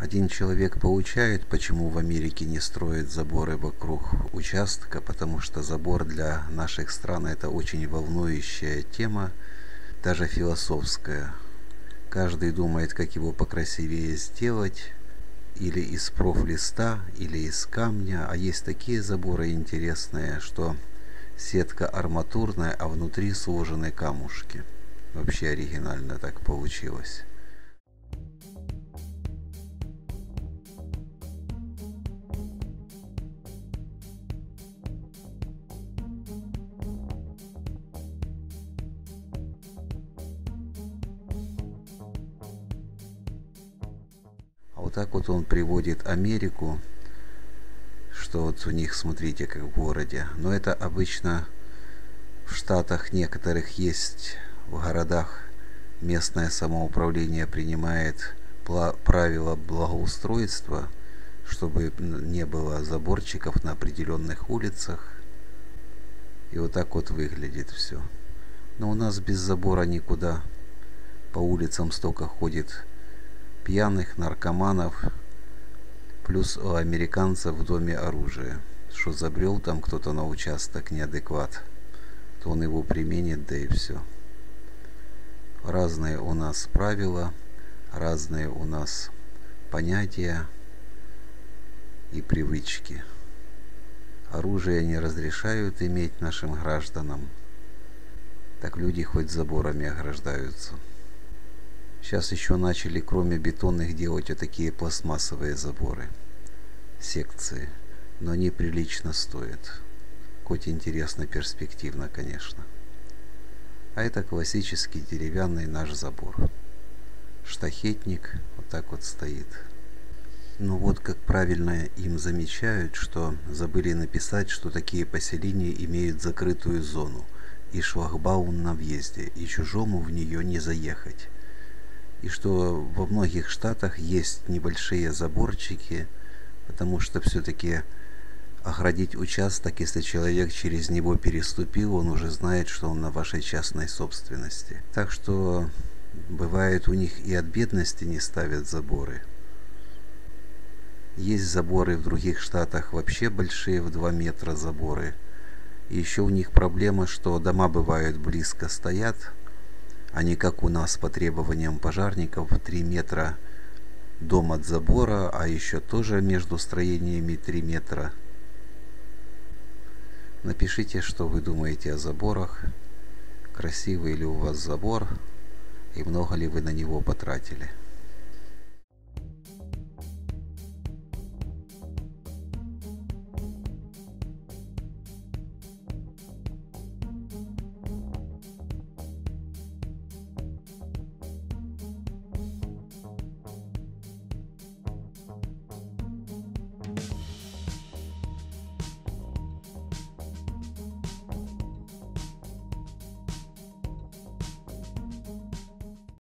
Один человек поучает, почему в Америке не строят заборы вокруг участка, потому что забор для наших стран это очень волнующая тема, даже философская. Каждый думает, как его покрасивее сделать, или из профлиста, или из камня, а есть такие заборы интересные, что сетка арматурная, а внутри сложены камушки. Вообще оригинально так получилось. Вот так вот он приводит Америку, что вот у них, смотрите, как в городе. Но это обычно в штатах некоторых есть, в городах местное самоуправление принимает правила благоустройства, чтобы не было заборчиков на определенных улицах. И вот так вот выглядит все. Но у нас без забора никуда. По улицам столько ходит пьяных, наркоманов, плюс у американцев в доме оружие. Что забрел там кто-то на участок неадекват, то он его применит, да и все. Разные у нас правила, разные у нас понятия и привычки. Оружие не разрешают иметь нашим гражданам, так люди хоть заборами ограждаются. Сейчас еще начали, кроме бетонных, делать вот такие пластмассовые заборы, секции. Но они прилично стоят. Хоть интересно, перспективно, конечно. А это классический деревянный наш забор. Штахетник вот так вот стоит. Ну вот как правильно им замечают, что забыли написать, что такие поселения имеют закрытую зону и шлагбаум на въезде, и чужому в нее не заехать и что во многих штатах есть небольшие заборчики, потому что все-таки оградить участок, если человек через него переступил, он уже знает, что он на вашей частной собственности. Так что бывает у них и от бедности не ставят заборы. Есть заборы в других штатах вообще большие, в 2 метра заборы. И еще у них проблема, что дома бывают близко стоят, а не как у нас по требованиям пожарников 3 метра дом от забора, а еще тоже между строениями 3 метра. Напишите, что вы думаете о заборах, красивый ли у вас забор и много ли вы на него потратили.